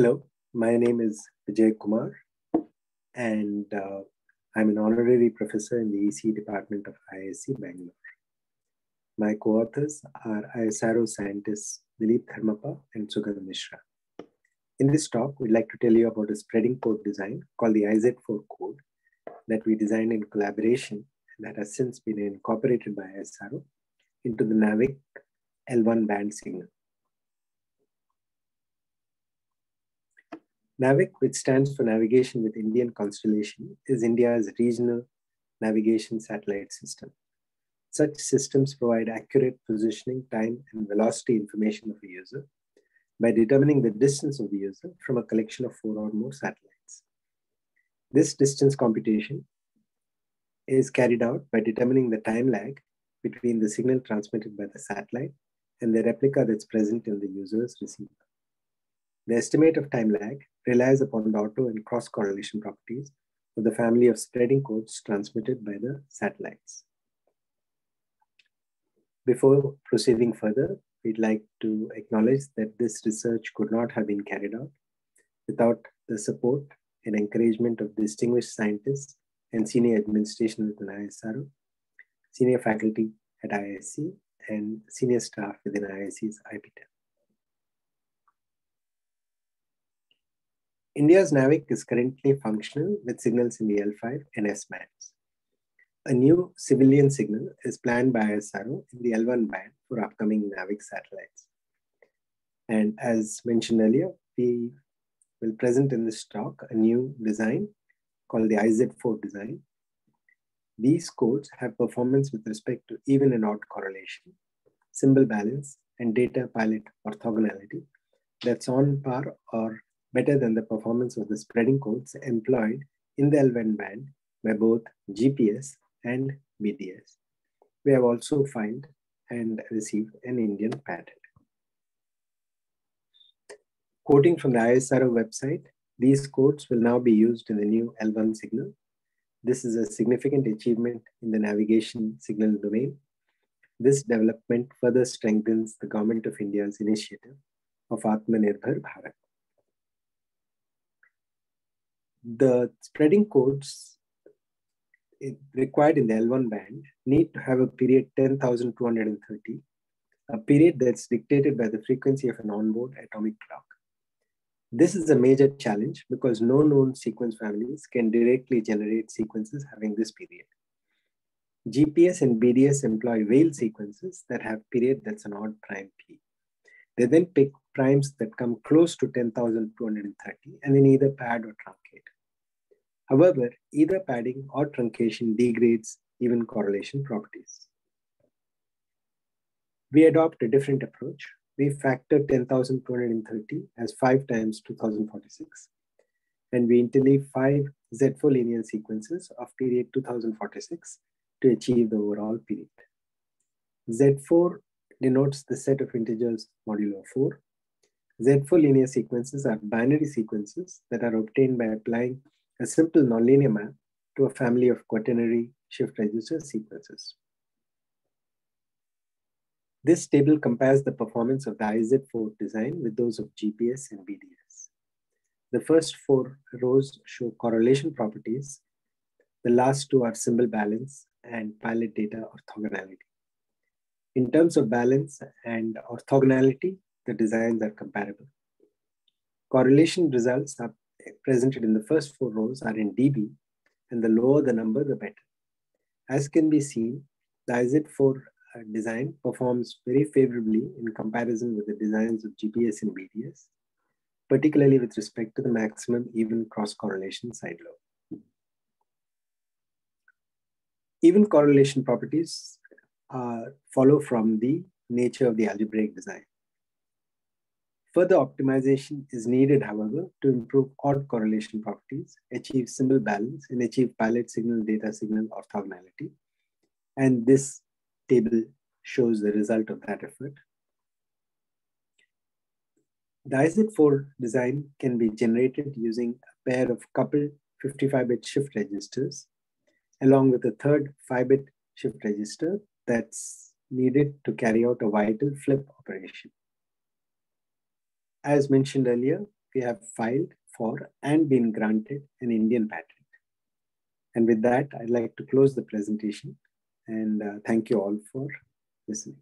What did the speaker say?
Hello, my name is Vijay Kumar, and uh, I'm an honorary professor in the EC department of IISc Bangalore. My co-authors are ISRO scientists Dilip Dharmappa and Sugandh Mishra. In this talk, we'd like to tell you about a spreading code design called the IZ4 code that we designed in collaboration and that has since been incorporated by ISRO into the NAVIC L1 band signal. NAVIC, which stands for Navigation with Indian Constellation, is India's regional navigation satellite system. Such systems provide accurate positioning, time, and velocity information of a user by determining the distance of the user from a collection of four or more satellites. This distance computation is carried out by determining the time lag between the signal transmitted by the satellite and the replica that's present in the user's receiver. The estimate of time lag relies upon the auto and cross correlation properties of the family of spreading codes transmitted by the satellites. Before proceeding further, we'd like to acknowledge that this research could not have been carried out without the support and encouragement of distinguished scientists and senior administration within ISRO, senior faculty at IISc, and senior staff within IISc's IPTEL. India's NAVIC is currently functional with signals in the L5 and S bands. A new civilian signal is planned by ISRO in the L1 band for upcoming NAVIC satellites. And as mentioned earlier, we will present in this talk a new design called the IZ4 design. These codes have performance with respect to even and odd correlation, symbol balance, and data pilot orthogonality that's on par or better than the performance of the spreading codes employed in the L1 band by both GPS and BDS. We have also filed and received an Indian patent. Quoting from the ISRO website, these codes will now be used in the new L1 signal. This is a significant achievement in the navigation signal domain. This development further strengthens the Government of India's initiative of Atmanirbhar Bharat the spreading codes required in the L1 band need to have a period 10,230, a period that's dictated by the frequency of an onboard atomic clock. This is a major challenge because no known sequence families can directly generate sequences having this period. GPS and BDS employ Weil sequences that have period that's an odd prime P. They then pick primes that come close to 10,230 and then either pad or truncate. However, either padding or truncation degrades even correlation properties. We adopt a different approach. We factor 10,230 as 5 times 2046, and we interleave 5 Z4 linear sequences of period 2046 to achieve the overall period. Z4 denotes the set of integers modulo 4. Z4 linear sequences are binary sequences that are obtained by applying a simple nonlinear map to a family of quaternary shift register sequences. This table compares the performance of the IZ4 design with those of GPS and BDS. The first four rows show correlation properties. The last two are symbol balance and pilot data orthogonality. In terms of balance and orthogonality, the designs are comparable. Correlation results are presented in the first four rows are in dB, and the lower the number, the better. As can be seen, the IZ4 uh, design performs very favorably in comparison with the designs of GPS and BDS, particularly with respect to the maximum even cross-correlation side lobe. Even correlation properties uh, follow from the nature of the algebraic design. Further optimization is needed, however, to improve odd correlation properties, achieve symbol balance, and achieve pilot signal data signal orthogonality. And this table shows the result of that effort. The IZ4 design can be generated using a pair of coupled 55-bit shift registers, along with a third 5-bit shift register that's needed to carry out a vital flip operation. As mentioned earlier, we have filed for and been granted an Indian patent. And with that, I'd like to close the presentation and uh, thank you all for listening.